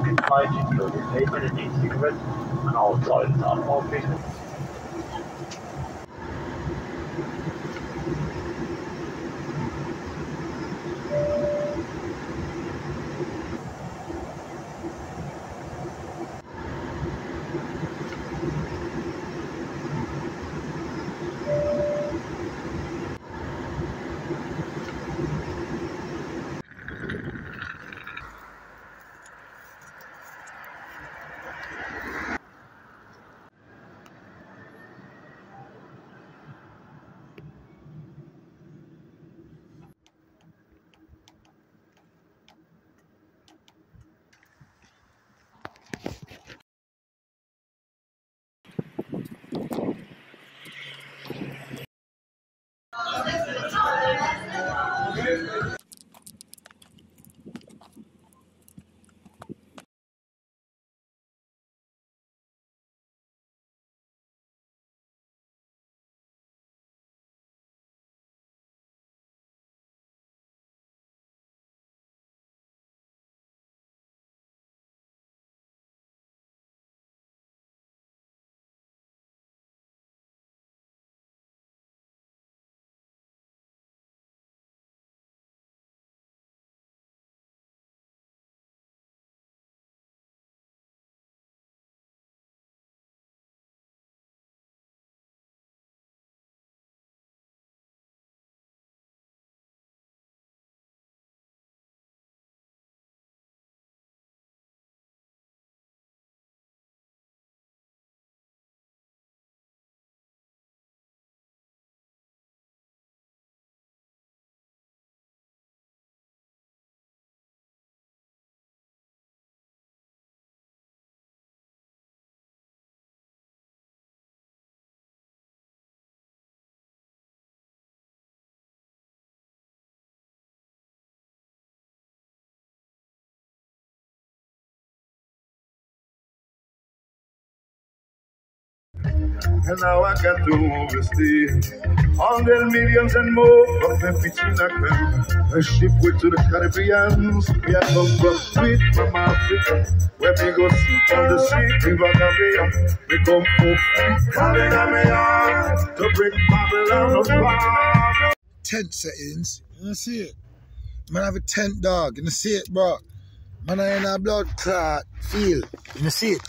and pipes, including vaping and e-cigarettes, and all toilets are office. And now I got to overstay. Hundred millions and more from everything I can. A ship way to the Caribbean. We are come from sweet from Africa. Where we go sit on the sea, River Gambia. We come for free. Calling on me to break Babylon apart. tent settings. You see it? Man I have a tent dog. You see it, bro? Man I in a blood clot field. You see it?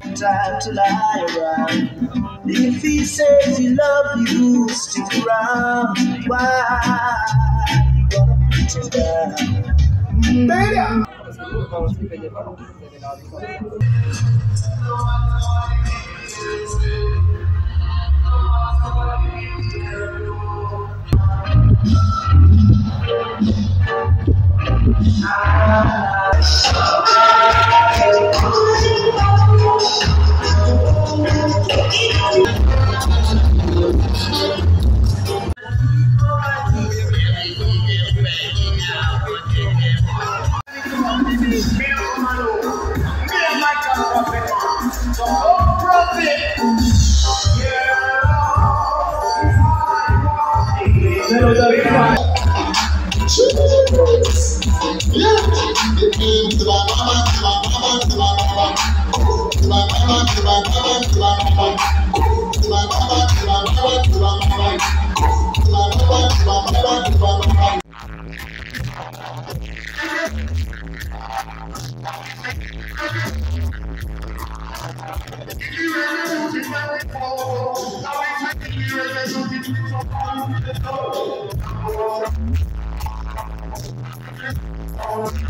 time to lie around. If he says he loves you, stick around. Why? You gonna put it down. Beta! Thank Thank you. Oh,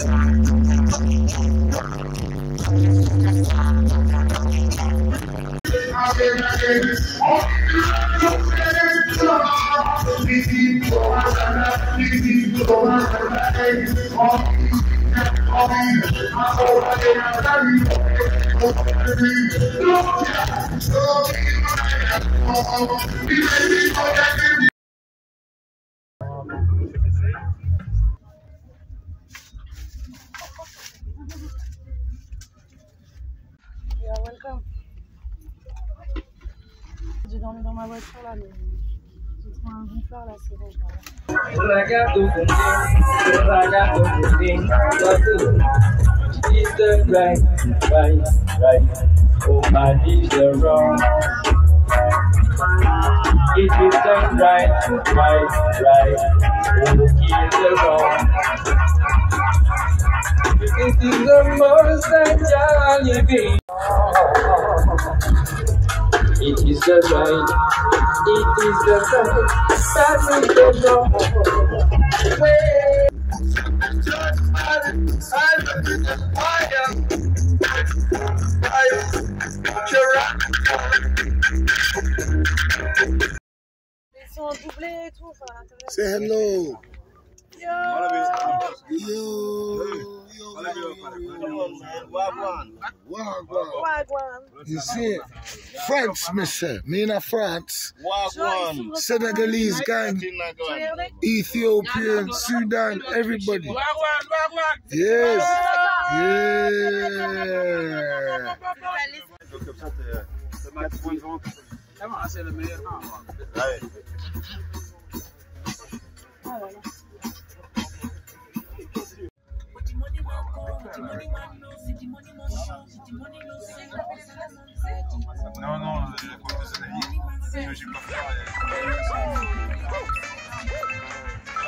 Oh, voiture là, mais j'ai trouvé un là, c'est bon. The right, right, right. The wrong. It is the right, right, right. Oh the wrong. It is the most that you're living. It is the right, it is the right, that is the wrong. Way. Ils sont doublés et tout, enfin à l'intérieur. Say hello. Yo Yo. Yo. Wagwan. Wagwan You see it? France, mister. Me in a France. Wagwan Senegalese gang. Regardez Ethiopian, Sudan, everybody. Yes. Yeah. Ah, voilà.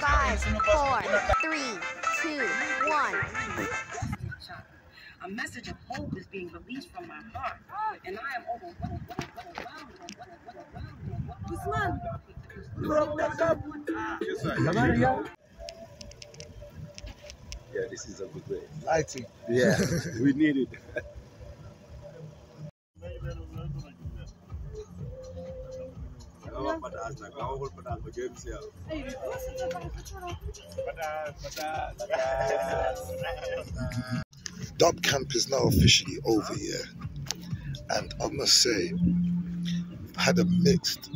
Five, four, three, two, one. A message of hope is being released from my heart, and I am overwhelmed. Yeah, this is a good way. Lighting. Yeah, we need it. Dub camp is now officially over here, and I must say, I've had a mixed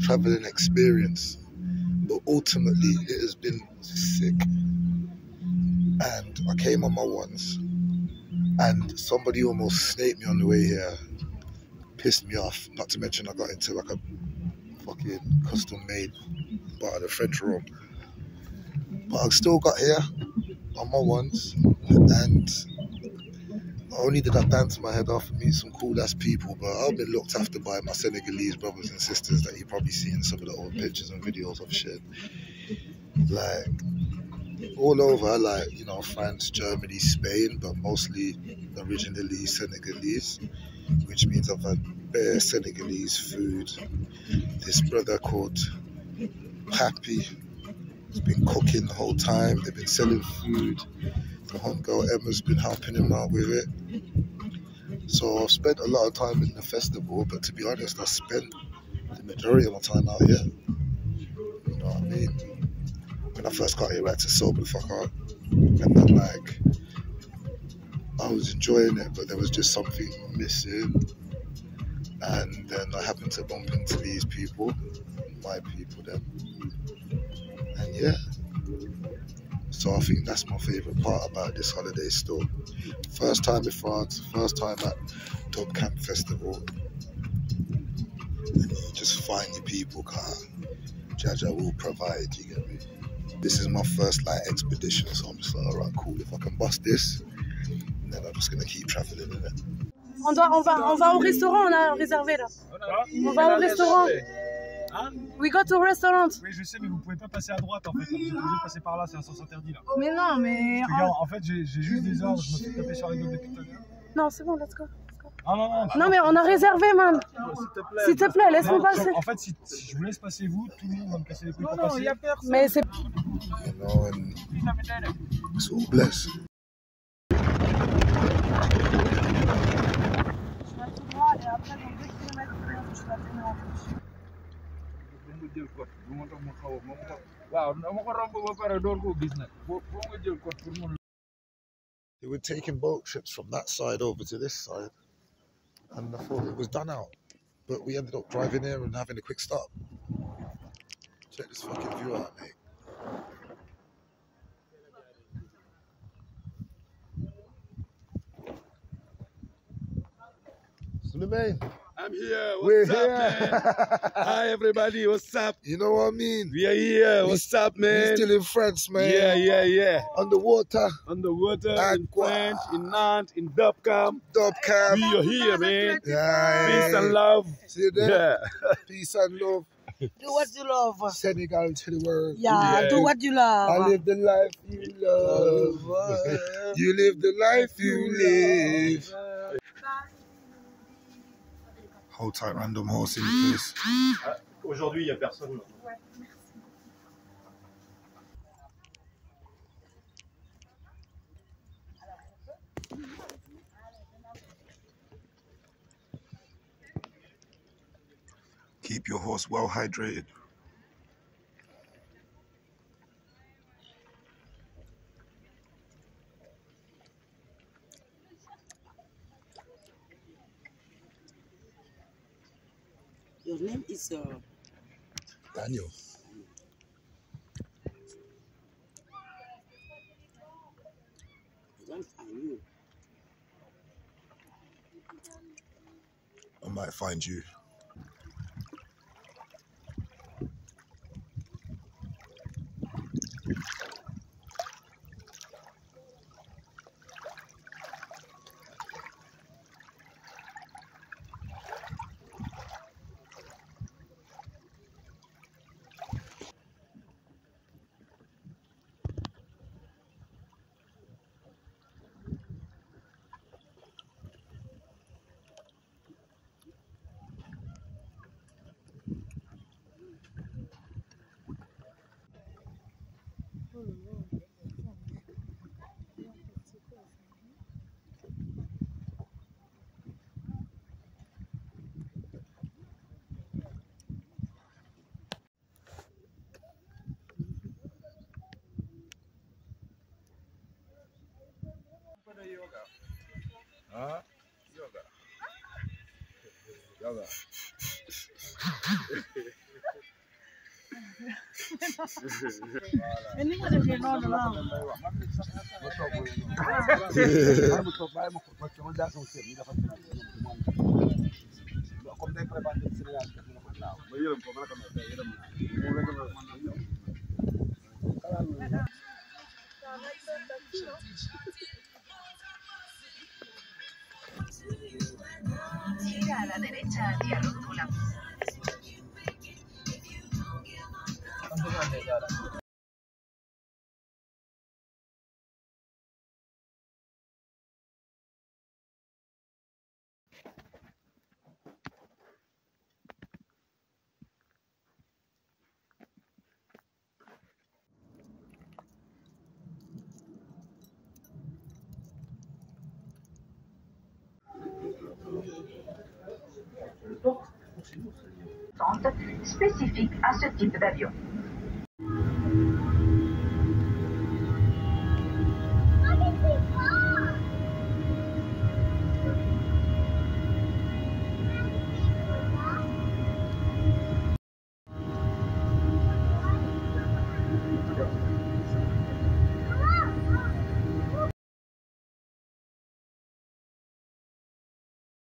traveling experience, but ultimately it has been sick. And I came on my ones, and somebody almost snaked me on the way here, pissed me off. Not to mention I got into like a fucking custom made bar of the French room, but I've still got here on my ones, and not only did I dance my head off and meet some cool ass people, but I've been looked after by my Senegalese brothers and sisters that you probably see in some of the old pictures and videos I've shared. Like all over, like you know, France, Germany, Spain, but mostly originally Senegalese, which means I've had Senegalese food. This brother called Pappy has been cooking the whole time. They've been selling food. The homegirl Emma's been helping him out with it. So I've spent a lot of time in the festival, but to be honest, I spent the majority of my time out here. You know what I mean? When I first got here, I had to sober the fuck out. And then, like, I was enjoying it, but there was just something missing. And then I happened to bump into these people, my people, then. And yeah. So I think that's my favourite part about this holiday store. First time in France, first time at Dub Camp Festival. And you just find your people, car. Jah Jah will provide, you get me? This is my first like expedition, so I'm just like, alright, cool. If I can bust this, then I'm just gonna keep traveling in it. On, doit, on, va, on va au restaurant, on a réservé là. On va au restaurant. We go to restaurant. Oui, je sais, mais vous pouvez pas passer à droite en fait. Vous êtes obligé de passer par là, c'est un sens interdit là. Mais non, mais. Gars, en fait, j'ai juste des ordres, je me fais taper sur la gueule depuis tout à l'heure. Non, c'est bon, let's go. Ah non, non, Non, mais on a réservé, man. s'il te plaît. S'il te plaît, laisse-moi Non, passer. En fait, si, si je vous laisse passer vous, tout le monde va me casser les couilles pour passer. personne. Mais c'est. They were taking boat trips from that side over to this side, and I thought it was done out. But we ended up driving here and having a quick stop. Check this fucking view out, mate. Suleiman, I'm here. What's we're up, here. man? Hi, everybody. What's up? you know what I mean? We are here. What's up, We're man? still in France, man. Yeah, yeah, yeah. Underwater, On the water, in Aqua. French, in Nantes, in Dubcamp. dub camp. We are here, man. Yeah, Peace and love. See you there? Yeah. Peace and love. Do what you love. Senegal to the world. Yeah, Yeah. do what you love. I live the life you love. you live the life you live. Hold tight, random horse in place. Ah, aujourd'hui, il n'y a personne. Keep your horse well hydrated. Your name is uh, Daniel. I don't find you. I might find you. Huh? Gira a la derecha hacia Rótula. Spécifique à ce type d'avion.